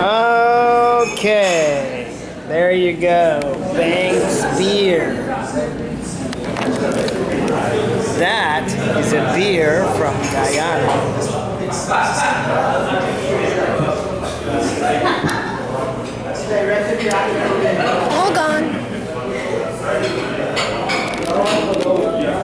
Okay, there you go. Banks beer. That is a beer from Guyana.